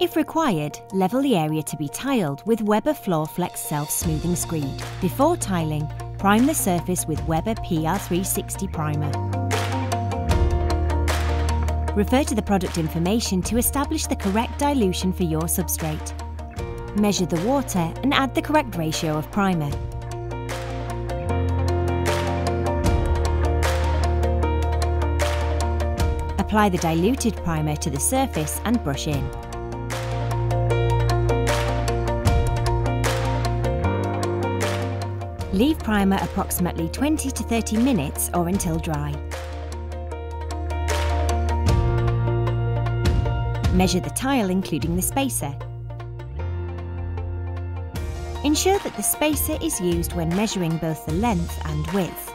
If required, level the area to be tiled with Weber Floor Flex Self-Smoothing Screed. Before tiling, prime the surface with Weber PR360 Primer. Refer to the product information to establish the correct dilution for your substrate. Measure the water and add the correct ratio of primer. Apply the diluted primer to the surface and brush in. Leave primer approximately 20 to 30 minutes or until dry. Measure the tile including the spacer. Ensure that the spacer is used when measuring both the length and width.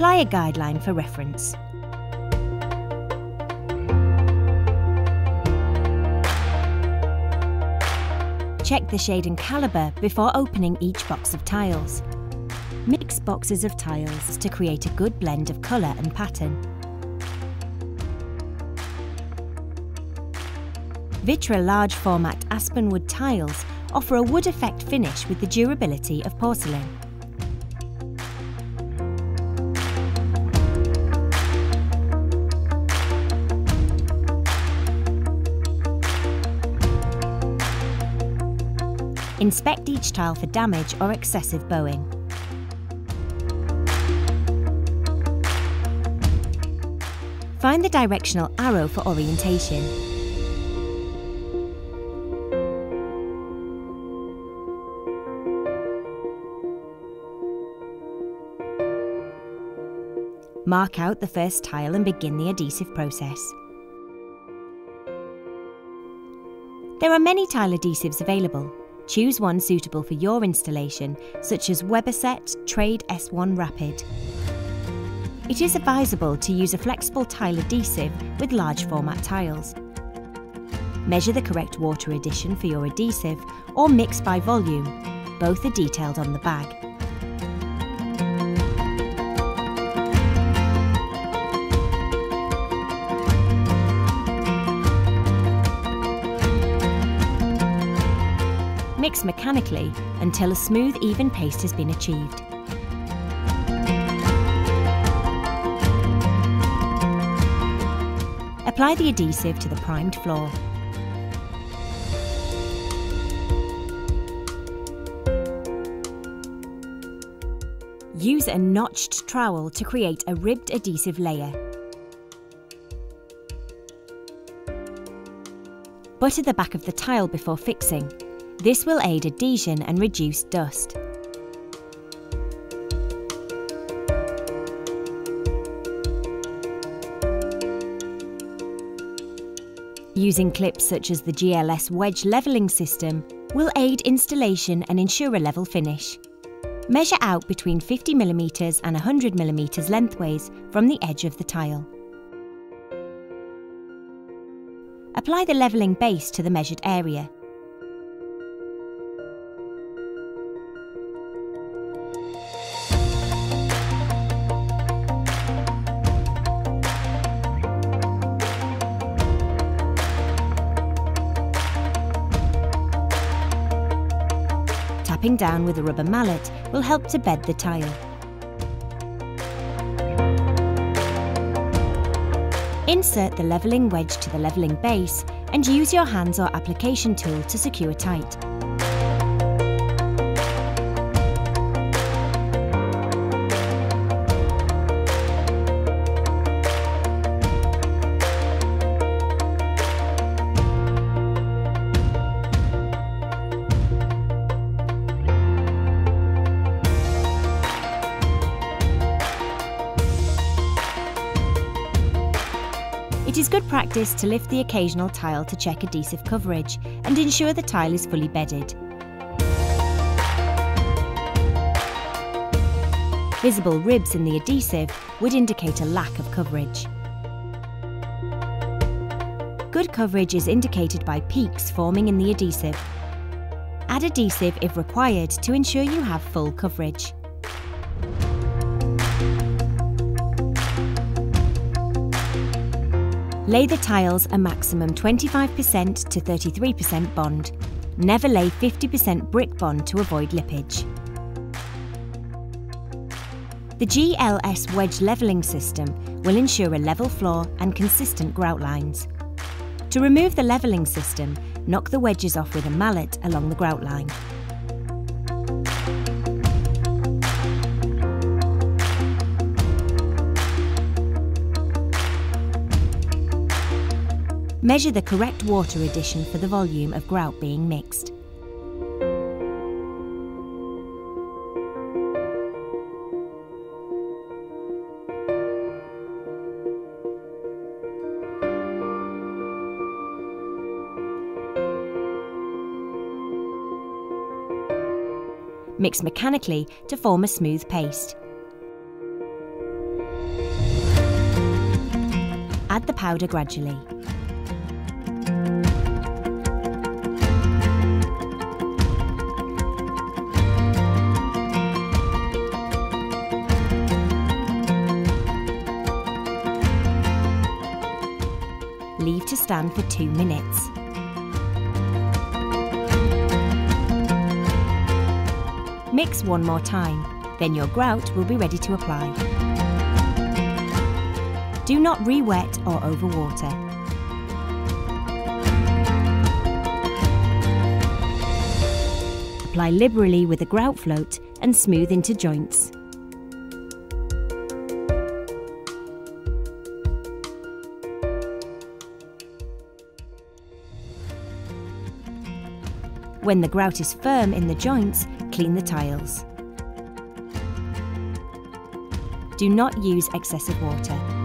Apply a guideline for reference. Check the shade and calibre before opening each box of tiles. Mix boxes of tiles to create a good blend of colour and pattern. Vitra large format aspenwood tiles offer a wood effect finish with the durability of porcelain. Inspect each tile for damage or excessive bowing. Find the directional arrow for orientation. Mark out the first tile and begin the adhesive process. There are many tile adhesives available. Choose one suitable for your installation, such as Weberset Trade S1 Rapid. It is advisable to use a flexible tile adhesive with large format tiles. Measure the correct water addition for your adhesive or mix by volume. Both are detailed on the bag. Mix mechanically until a smooth even paste has been achieved. Apply the adhesive to the primed floor. Use a notched trowel to create a ribbed adhesive layer. Butter the back of the tile before fixing. This will aid adhesion and reduce dust. Using clips such as the GLS wedge levelling system will aid installation and ensure a level finish. Measure out between 50mm and 100mm lengthways from the edge of the tile. Apply the levelling base to the measured area. Tapping down with a rubber mallet will help to bed the tile. Insert the levelling wedge to the levelling base and use your hands or application tool to secure tight. Good practice to lift the occasional tile to check adhesive coverage and ensure the tile is fully bedded. Visible ribs in the adhesive would indicate a lack of coverage. Good coverage is indicated by peaks forming in the adhesive. Add adhesive if required to ensure you have full coverage. Lay the tiles a maximum 25% to 33% bond. Never lay 50% brick bond to avoid lippage. The GLS wedge levelling system will ensure a level floor and consistent grout lines. To remove the levelling system, knock the wedges off with a mallet along the grout line. Measure the correct water addition for the volume of grout being mixed. Mix mechanically to form a smooth paste. Add the powder gradually. Stand for two minutes. Mix one more time, then your grout will be ready to apply. Do not re-wet or overwater. Apply liberally with a grout float and smooth into joints. When the grout is firm in the joints, clean the tiles. Do not use excessive water.